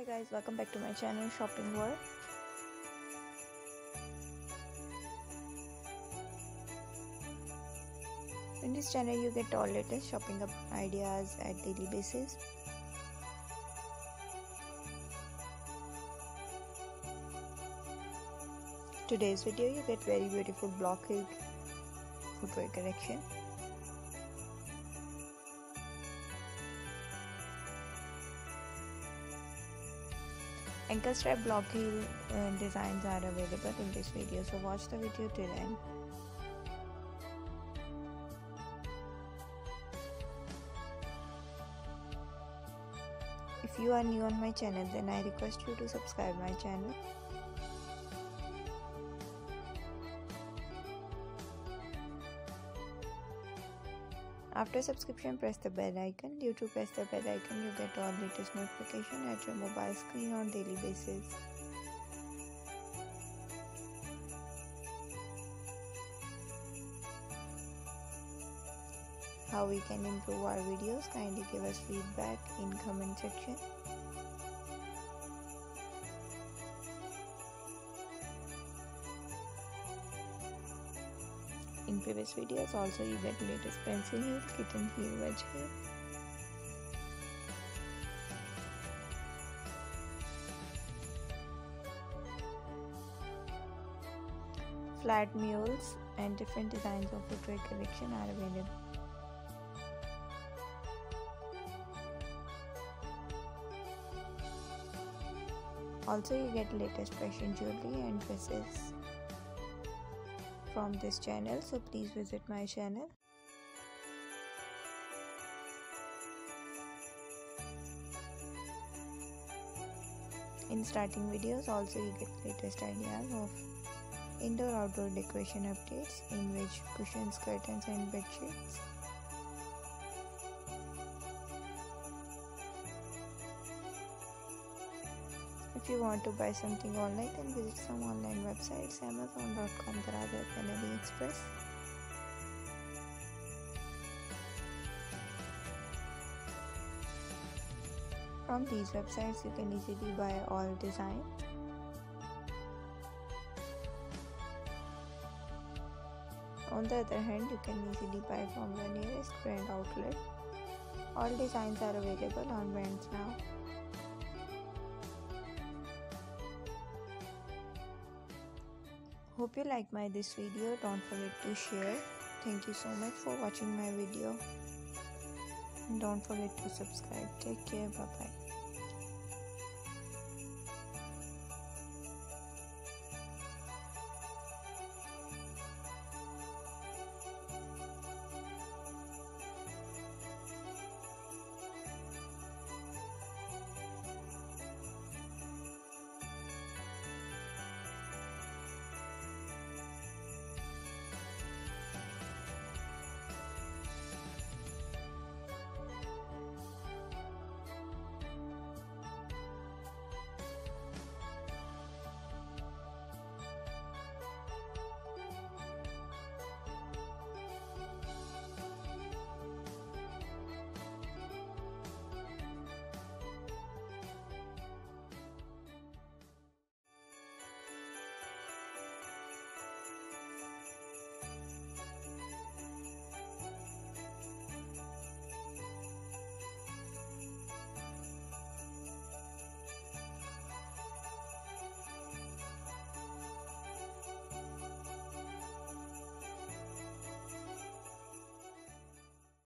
Hi guys, welcome back to my channel Shopping World. In this channel you get all latest shopping up ideas at daily basis. Today's video you get very beautiful block heel footwear collection. Ankle strap block heel uh, designs are available in this video so watch the video till end. If you are new on my channel then I request you to subscribe my channel. After subscription, press the bell icon. Due to press the bell icon, you get all latest notification at your mobile screen on daily basis. How we can improve our videos? Kindly give us feedback in comment section. In previous videos. Also you get latest pencil heel kitten heel wedge heel flat mules and different designs of footwear collection are available. Also you get latest fashion jewelry and dresses from this channel so please visit my channel. In starting videos also you get latest ideas of indoor outdoor decoration updates in which cushions curtains and bed sheets If you want to buy something online, then visit some online websites Amazon.com, Taraza, and AliExpress. From these websites, you can easily buy all designs. On the other hand, you can easily buy from the nearest brand outlet. All designs are available on brands now. Hope you like my this video. Don't forget to share. Thank you so much for watching my video. And don't forget to subscribe. Take care. Bye bye